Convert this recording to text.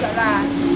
Là.